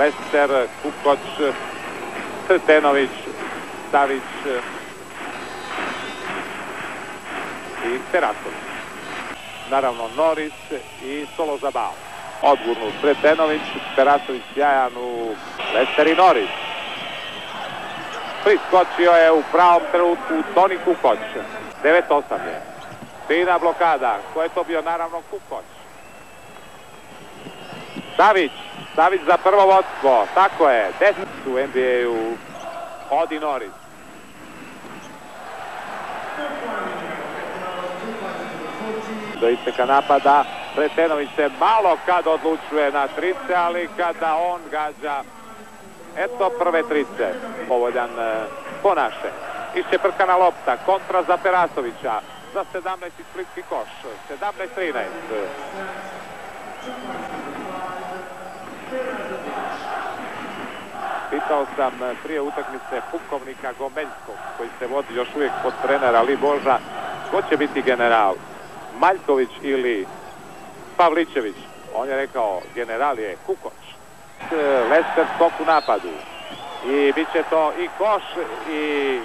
Lester, Kukoč, Sretenović, Savić i Terasović. Naravno Noris i Solo Zabao. Odgurnu Sretenović, Terasović sjajan u Lester i Noris. Priskočio je u pravom trenutku Toni Kukoć. 9-8 je. Fina blokada. Ko je to bio? Naravno Kukoć. Savić. Savić za prvo vodstvo. Tako je. 10 u NBA-u. Odi Noris. Do isteka napada. Sretenović se malo kad odlučuje na trice, ali kada on gađa Eto prve trice, povoljan e, ponaše. Iščeprkana lopta, kontra za Perasovića, za 17. splitski koš, 17-13. Pitao sam prije utakmice pukovnika Gomeljskog, koji se vodi još uvijek pod trenera Ali Boža, ko će biti general? Maljković ili Pavličević? On je rekao, general je Kukoć. Lester skok u napadu. I bit će to i koš i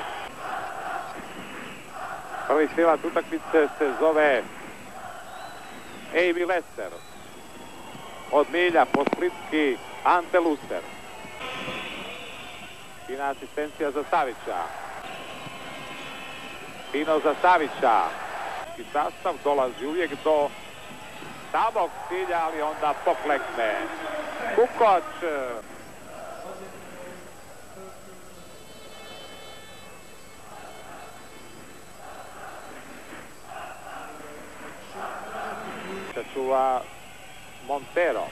prvi strilac utakmice se zove Amy Lester. Od milja po splitski Ante Luster. Fina asistencija za Savića. Fino za Savića. I sastav dolazi uvijek do samog cilja, ali onda poklekne. Kukoć. Se čuva Montero.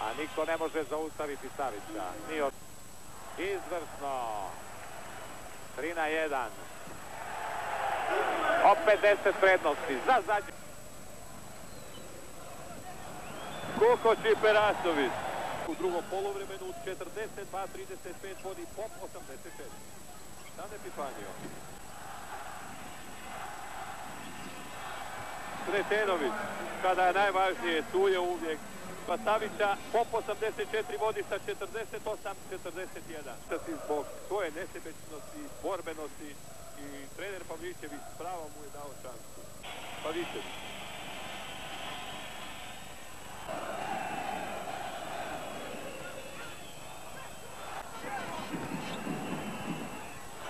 A niko ne može zaustaviti Savića. Ni od... Izvrsno. 3 na 1. Opet 10 prednosti za zadnje. Kukoć i Perasović. U drugom polovremenu 42-35 vodi Pop 84. San Epifanio. Sretenović, kada je najvažnije, tu je uvijek. Pasavića, Pop 84 vodi sa 48-41. Sasvim zbog svoje nesebečnosti, borbenosti i trener Pavličević pravo mu je dao šansu. Pavličević.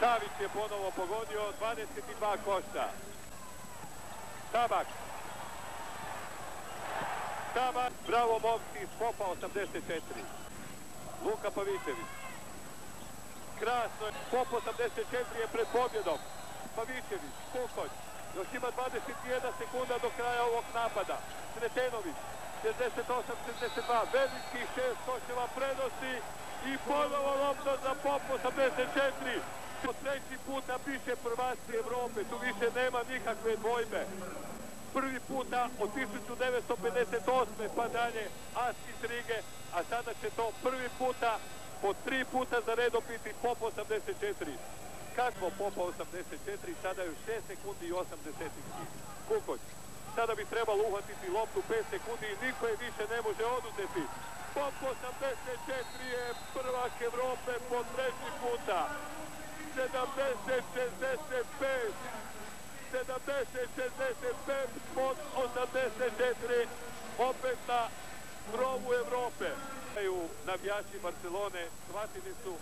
Savić je ponovo pogodio 22 koša. Tabak. Bravo momci Popa 84. Luka Pavićević. Krasno je. Pop 84 je pred pobjedom. Pavićević, Kukoć. Još ima 21 sekunda do kraja ovog napada. Sretenović, 68-62. Veliki šest koševa prednosti i ponovo lopta za Pop 84. Po treći puta piše prvaci Evrope, tu više nema nikakve dvojbe. Prvi puta od 1958. pa dalje Aski Trige, a sada će to prvi puta po tri puta za redom biti Pop 84. Kako Popa 84, sada je 6 sekundi i 8 desetinki. Kukoć, sada bi trebalo uhvatiti loptu 5 sekundi i niko je više ne može oduzeti. Pop 84 je prvak Evrope po treći puta. 70-65 70-65 pod 84 opet na krovu Evrope. Navijači Barcelone shvatili su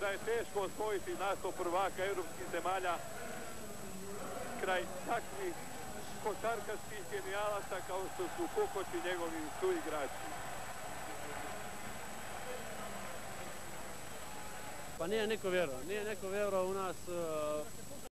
da je teško osvojiti naslov prvaka europskih zemalja kraj takvih košarkaških genijalaca kao što su Kukoć i njegovi suigrači. Pa nije niko vjerovao, nije neko vjerovao u nas.